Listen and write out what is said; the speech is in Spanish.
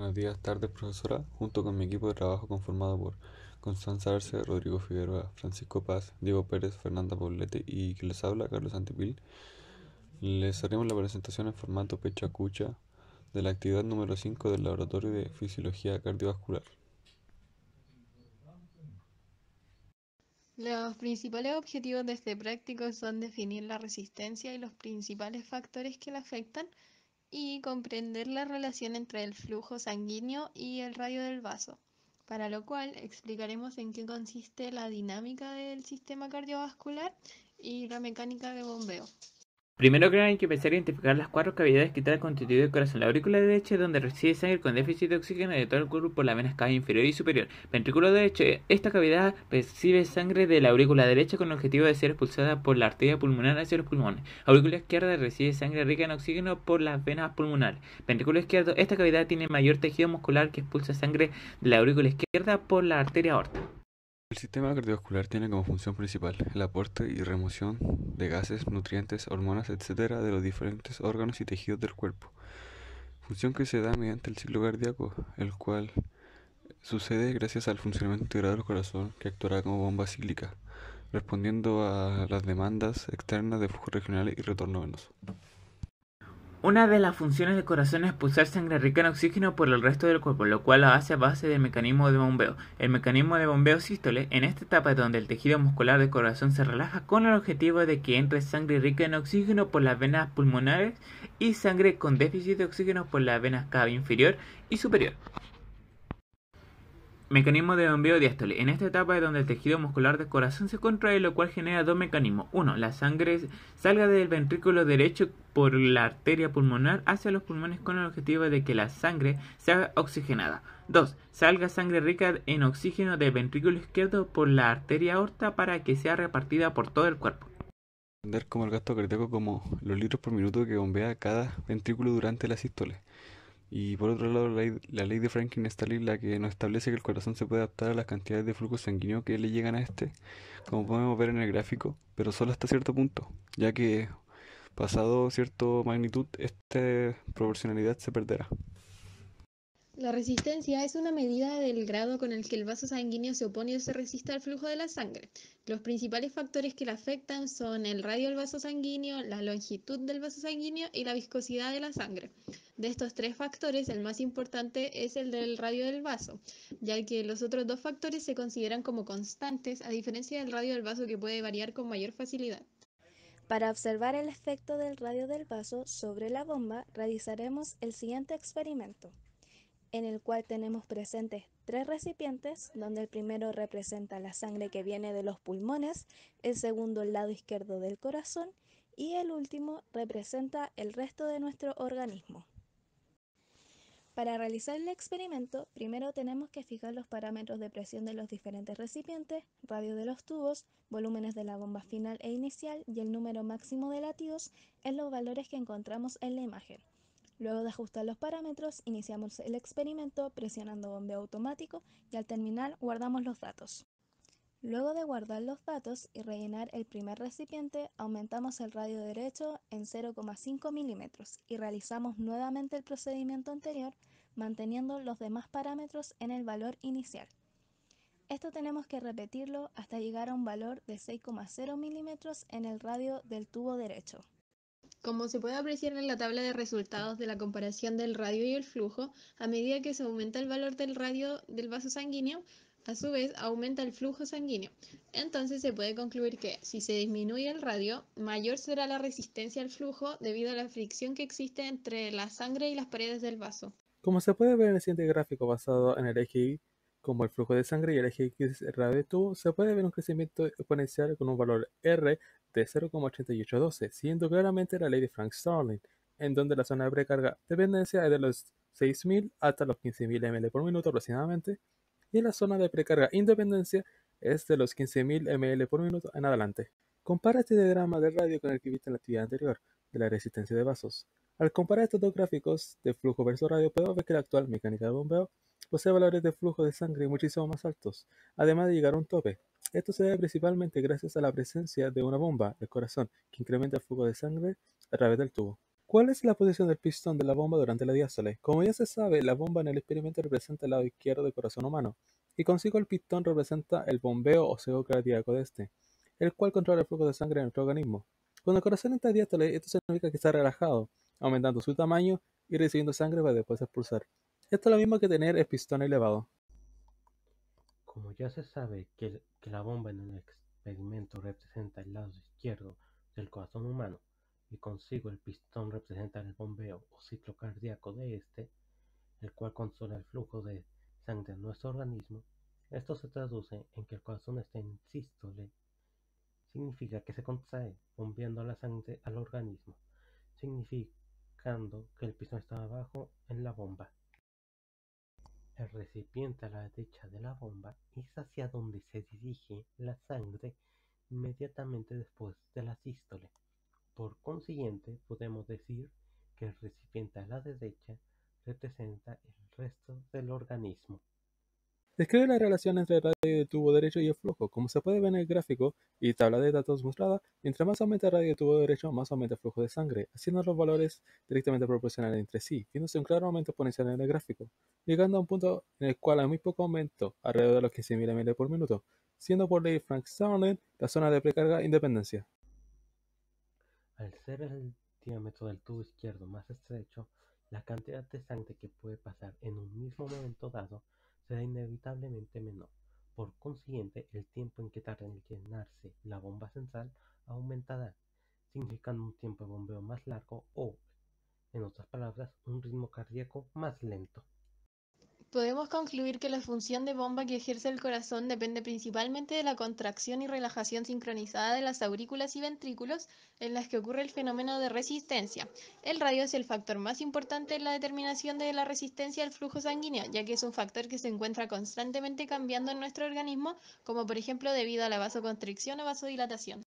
Buenos días, tardes, profesora. Junto con mi equipo de trabajo conformado por Constanza Arce, Rodrigo Figueroa, Francisco Paz, Diego Pérez, Fernanda Poblete y que les habla, Carlos Antipil, les haremos la presentación en formato pecha cucha de la actividad número 5 del Laboratorio de Fisiología Cardiovascular. Los principales objetivos de este práctico son definir la resistencia y los principales factores que la afectan y comprender la relación entre el flujo sanguíneo y el radio del vaso, para lo cual explicaremos en qué consiste la dinámica del sistema cardiovascular y la mecánica de bombeo. Primero que hay que empezar a identificar las cuatro cavidades que trae el constituido del corazón. La aurícula derecha donde recibe sangre con déficit de oxígeno de todo el cuerpo por las venas cava inferior y superior. Ventrículo derecho, esta cavidad recibe sangre de la aurícula derecha con el objetivo de ser expulsada por la arteria pulmonar hacia los pulmones. Aurícula izquierda recibe sangre rica en oxígeno por las venas pulmonares. Ventrículo izquierdo, esta cavidad tiene mayor tejido muscular que expulsa sangre de la aurícula izquierda por la arteria aorta. El sistema cardiovascular tiene como función principal el aporte y remoción de gases, nutrientes, hormonas, etc. de los diferentes órganos y tejidos del cuerpo. Función que se da mediante el ciclo cardíaco, el cual sucede gracias al funcionamiento integrado del corazón que actuará como bomba cíclica, respondiendo a las demandas externas de flujo regional y retorno venoso. Una de las funciones del corazón es expulsar sangre rica en oxígeno por el resto del cuerpo, lo cual lo hace a base del mecanismo de bombeo. El mecanismo de bombeo sístole, en esta etapa es donde el tejido muscular del corazón se relaja con el objetivo de que entre sangre rica en oxígeno por las venas pulmonares y sangre con déficit de oxígeno por las venas cava inferior y superior. Mecanismo de bombeo diástole. En esta etapa es donde el tejido muscular del corazón se contrae, lo cual genera dos mecanismos. Uno, la sangre salga del ventrículo derecho por la arteria pulmonar hacia los pulmones con el objetivo de que la sangre sea oxigenada. Dos, salga sangre rica en oxígeno del ventrículo izquierdo por la arteria aorta para que sea repartida por todo el cuerpo. Entender como el gasto cardíaco como los litros por minuto que bombea cada ventrículo durante la sístole. Y por otro lado, la ley, la ley de Franklin-Starling la que nos establece que el corazón se puede adaptar a las cantidades de flujo sanguíneo que le llegan a este, como podemos ver en el gráfico, pero solo hasta cierto punto, ya que pasado cierta magnitud, esta proporcionalidad se perderá. La resistencia es una medida del grado con el que el vaso sanguíneo se opone o se resiste al flujo de la sangre. Los principales factores que la afectan son el radio del vaso sanguíneo, la longitud del vaso sanguíneo y la viscosidad de la sangre. De estos tres factores, el más importante es el del radio del vaso, ya que los otros dos factores se consideran como constantes, a diferencia del radio del vaso que puede variar con mayor facilidad. Para observar el efecto del radio del vaso sobre la bomba, realizaremos el siguiente experimento en el cual tenemos presentes tres recipientes, donde el primero representa la sangre que viene de los pulmones, el segundo el lado izquierdo del corazón y el último representa el resto de nuestro organismo. Para realizar el experimento, primero tenemos que fijar los parámetros de presión de los diferentes recipientes, radio de los tubos, volúmenes de la bomba final e inicial y el número máximo de latidos en los valores que encontramos en la imagen. Luego de ajustar los parámetros, iniciamos el experimento presionando bombeo automático y al terminar guardamos los datos. Luego de guardar los datos y rellenar el primer recipiente, aumentamos el radio derecho en 0,5 milímetros y realizamos nuevamente el procedimiento anterior manteniendo los demás parámetros en el valor inicial. Esto tenemos que repetirlo hasta llegar a un valor de 6,0 milímetros en el radio del tubo derecho. Como se puede apreciar en la tabla de resultados de la comparación del radio y el flujo, a medida que se aumenta el valor del radio del vaso sanguíneo, a su vez aumenta el flujo sanguíneo. Entonces se puede concluir que si se disminuye el radio, mayor será la resistencia al flujo debido a la fricción que existe entre la sangre y las paredes del vaso. Como se puede ver en el siguiente gráfico basado en el eje como el flujo de sangre y el eje X radio tubo, se puede ver un crecimiento exponencial con un valor R de 0,8812, siendo claramente la ley de Frank Starling, en donde la zona de precarga dependencia es de los 6.000 hasta los 15.000 ml por minuto aproximadamente, y la zona de precarga independencia es de los 15.000 ml por minuto en adelante. Compara este diagrama de radio con el que viste en la actividad anterior, de la resistencia de vasos. Al comparar estos dos gráficos de flujo versus radio, podemos ver que la actual mecánica de bombeo posee valores de flujo de sangre muchísimo más altos, además de llegar a un tope. Esto se debe principalmente gracias a la presencia de una bomba del corazón que incrementa el flujo de sangre a través del tubo. ¿Cuál es la posición del pistón de la bomba durante la diástole? Como ya se sabe, la bomba en el experimento representa el lado izquierdo del corazón humano, y consigo el pistón representa el bombeo o cardíaco de este, el cual controla el flujo de sangre en nuestro organismo. Cuando el corazón entra diástole, esto significa que está relajado, aumentando su tamaño y recibiendo sangre para después expulsar. Esto es lo mismo que tener el pistón elevado. Como ya se sabe que, la bomba en el experimento representa el lado izquierdo del corazón humano, y consigo el pistón representa el bombeo o ciclo cardíaco de este, el cual controla el flujo de sangre en nuestro organismo, esto se traduce en que el corazón está en sístole. Significa que se contrae, bombeando la sangre al organismo, que el pistón está abajo en la bomba. El recipiente a la derecha de la bomba es hacia donde se dirige la sangre inmediatamente después de la sístole. Por consiguiente, podemos decir que el recipiente a la derecha representa el resto del organismo. Describe la relación entre el radio del tubo derecho y el flujo. Como se puede ver en el gráfico y tabla de datos mostrada, mientras más aumenta el radio del tubo derecho, más aumenta el flujo de sangre, haciendo los valores directamente proporcionales entre sí, viéndose un claro aumento exponencial en el gráfico, llegando a un punto en el cual hay muy poco aumento, alrededor de los 15.000 ml por minuto, siendo por ley Frank Sarnen la zona de precarga independencia. Al ser el diámetro del tubo izquierdo más estrecho, la cantidad de sangre que puede pasar en un mismo momento dado será inevitablemente menor. Por consiguiente, el tiempo en que tarda en llenarse la bomba central aumentará, significando un tiempo de bombeo más largo o, en otras palabras, un ritmo cardíaco más lento. Podemos concluir que la función de bomba que ejerce el corazón depende principalmente de la contracción y relajación sincronizada de las aurículas y ventrículos en las que ocurre el fenómeno de resistencia. El radio es el factor más importante en la determinación de la resistencia al flujo sanguíneo, ya que es un factor que se encuentra constantemente cambiando en nuestro organismo, como por ejemplo debido a la vasoconstricción o vasodilatación.